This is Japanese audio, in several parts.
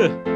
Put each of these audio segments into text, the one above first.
Yeah.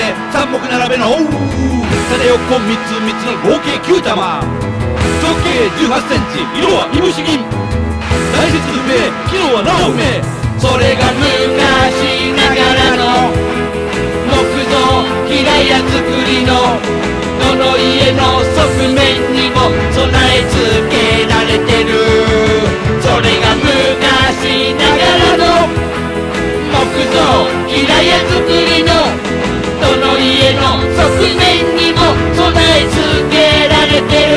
は5番の目三目並べの種横3つ3つの合計9玉。直径1 8センチ。色はいぶし銀。材質不明機能はなお不明それが昔ながらの木造平屋造りのどの家の側面にも備え付けられてる。それが昔ながらの木造平屋造りの人の家の側面にも備え付けられてる。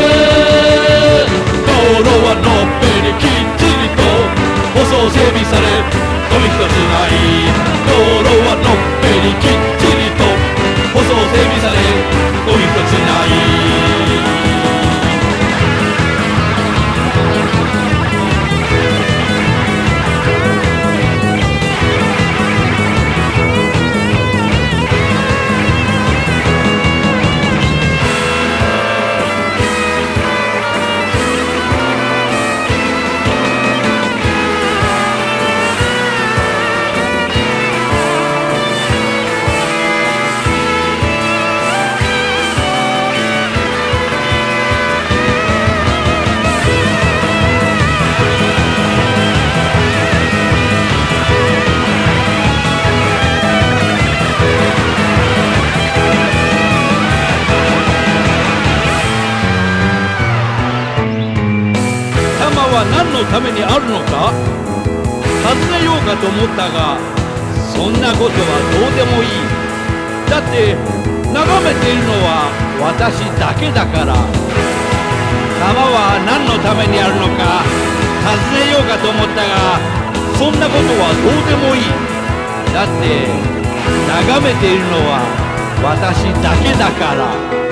道路はのっぺりきっちりと。舗装整備されゴミ一つない道路はのっぺりきっちりと。舗装整備されゴミ一つない。思ったがそんなことはどうでもいい。だって眺めているのは私だけだから。玉は何のためにあるのか尋ねようかと思ったがそんなことはどうでもいい。だって眺めているのは私だけだから「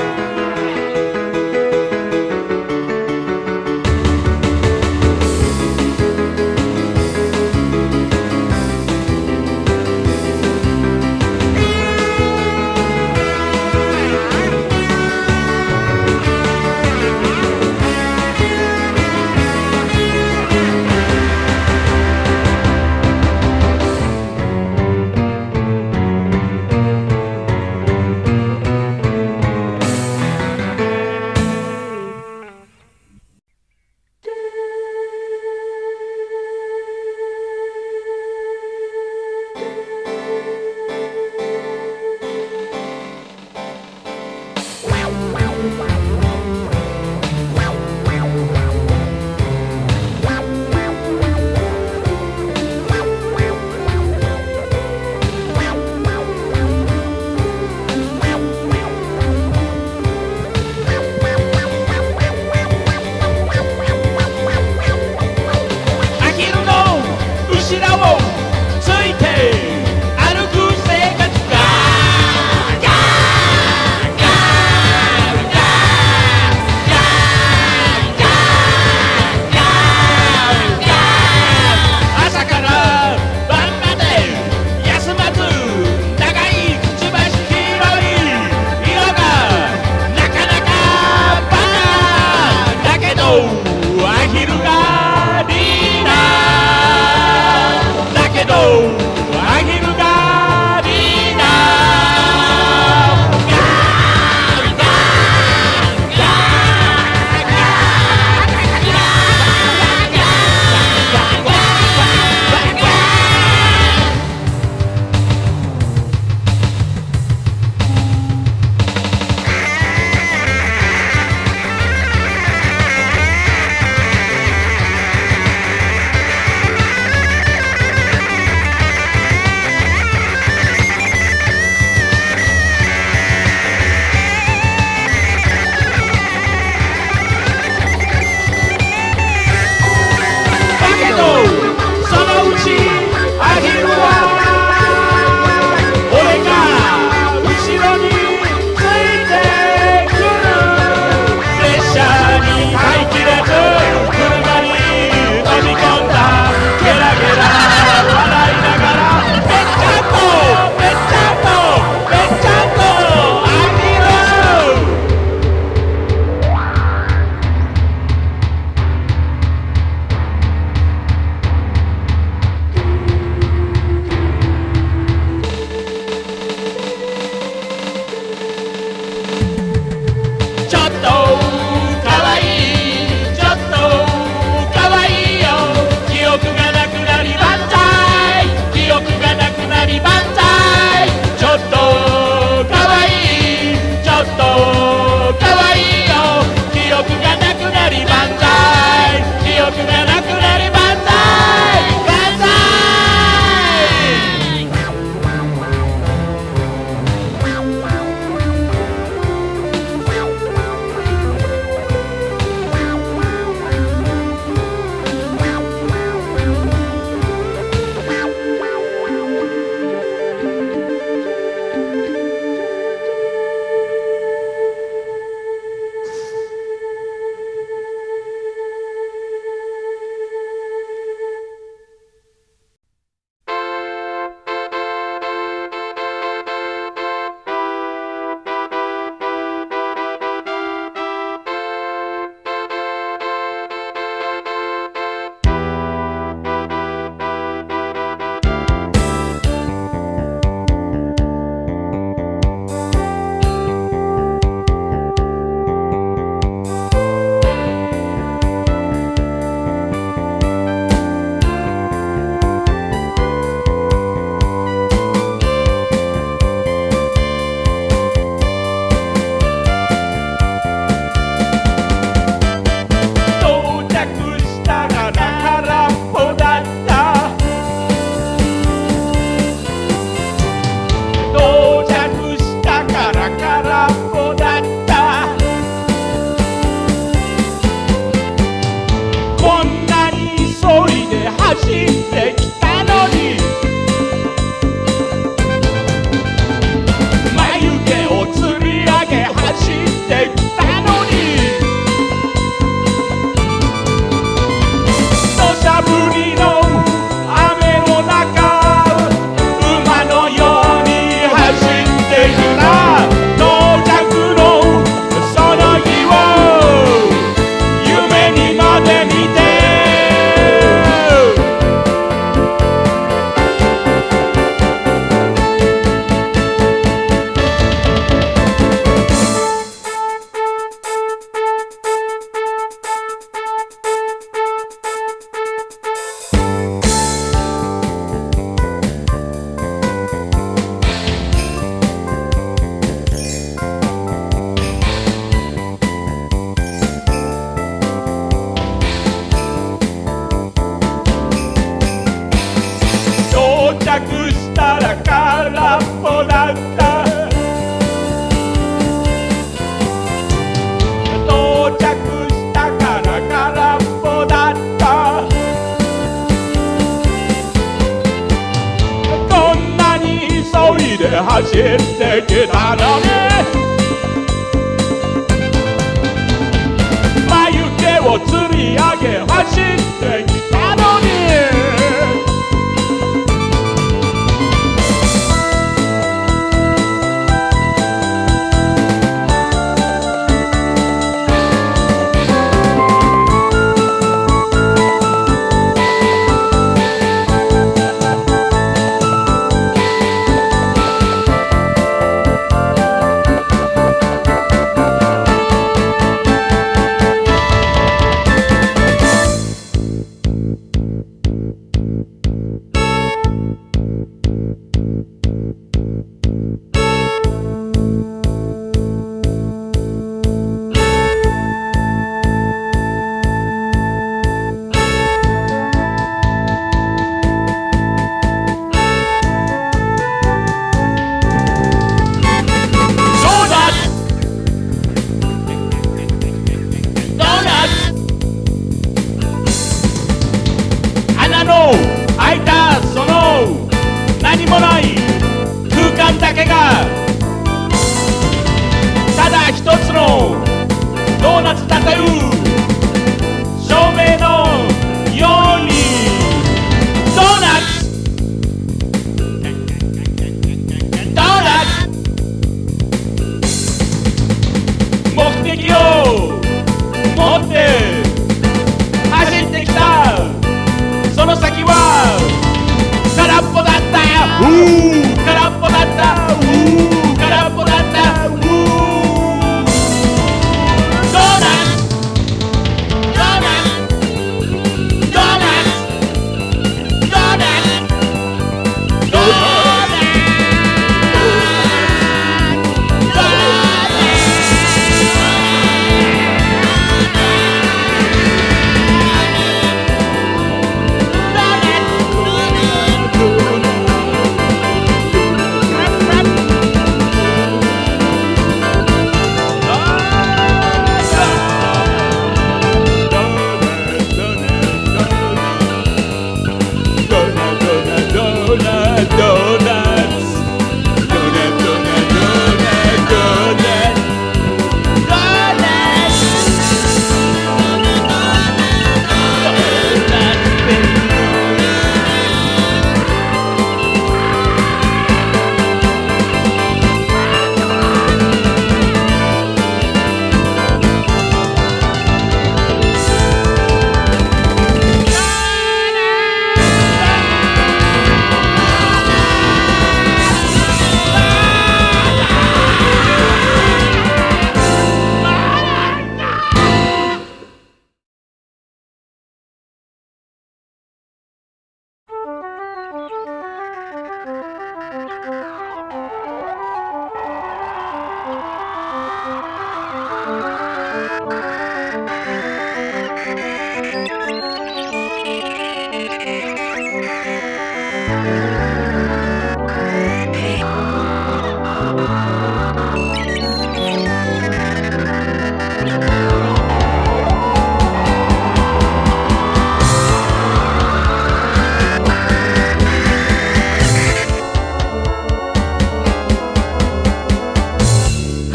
Vai girugar!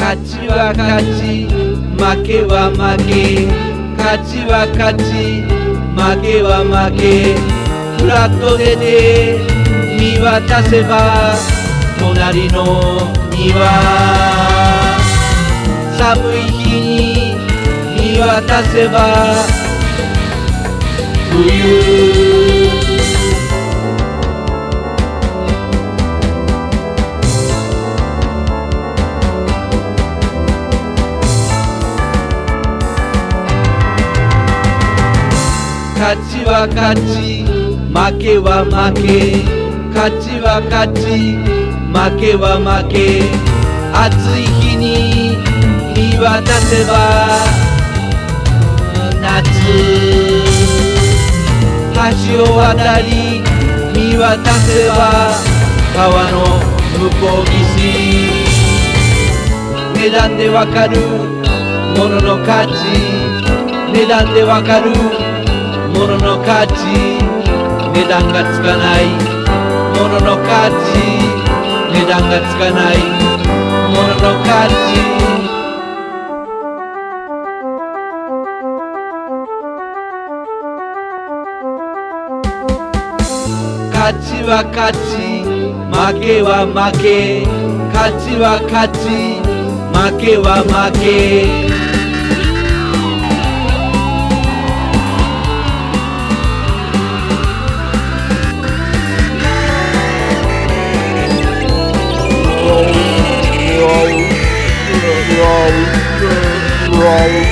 勝ちは勝ち負けは負け。勝ちは勝ち負けは負け。フラットでで見渡せば隣の庭。寒い日に見渡せば冬。勝ちは勝ち。負けは負け。勝ちは勝ち。負けは負け。暑い日に見渡せば夏。橋を渡り見渡せば川の向こう岸。値段でわかるものの価値。値段でわかるものの価値値段がつかない。ものの価値値段がつかない。ものの価値。勝ちは勝ち負けは負け。勝ちは勝ち負けは負け。all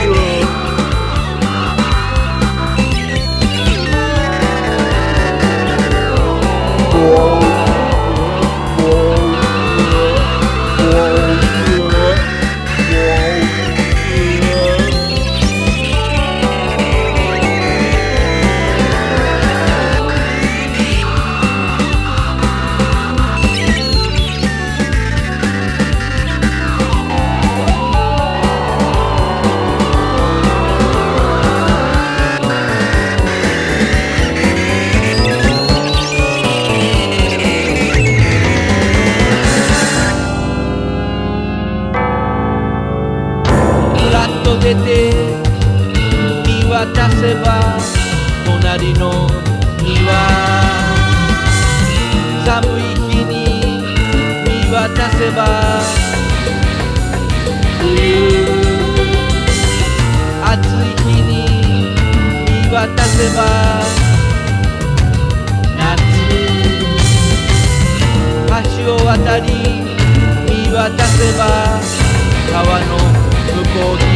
せば。冬暑い日に見渡せば。夏橋を渡り見渡せば。川の向こうに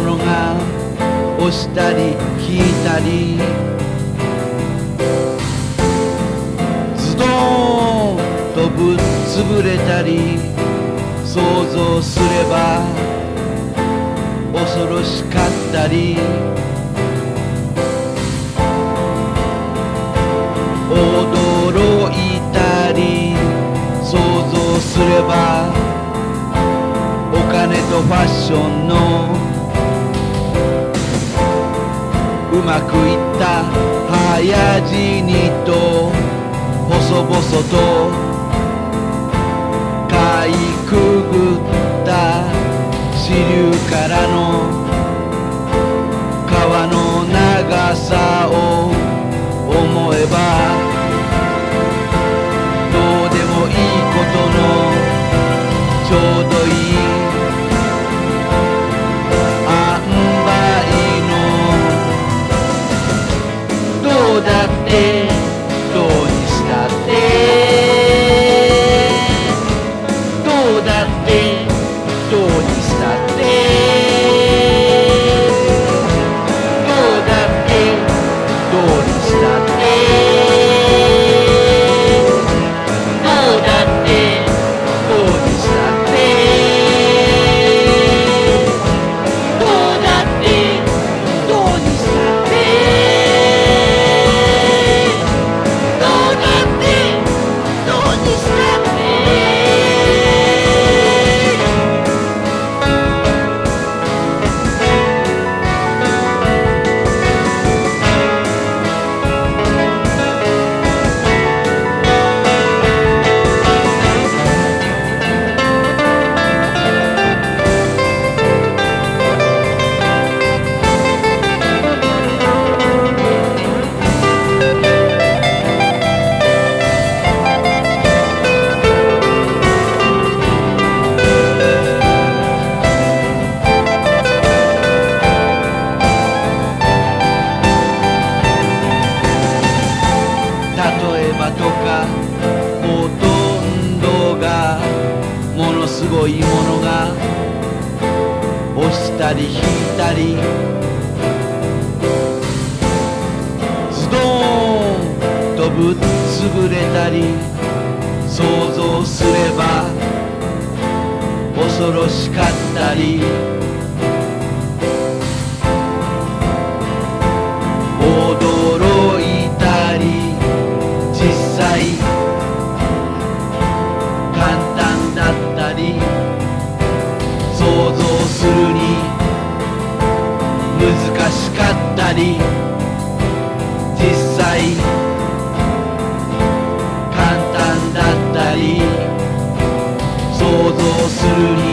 物が押したり引いたり。ズドンとぶっ潰れたり。想像すれば。恐ろしかったり。驚いたり。想像すれば。お金とファッションのまくいった早死にと細々とかいくぐった支流からの川の長さを思えばすごいものが押したり引いたり。ズドーンとぶっ潰れたり想像すれば恐ろしかったり。り実際簡単だったり想像するに